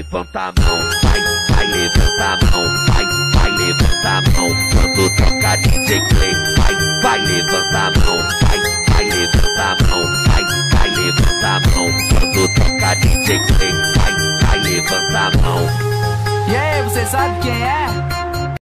levanta a mão, vai, vai, levanta a mão, vai, vai, levanta a mão. Quando toca DJ Clay, vai, vai, levanta a mão, vai, vai, levanta a mão, vai, vai, levanta a mão. Quando toca DJ Clay, vai, vai, levanta a mão. E aí, você sabe quem é?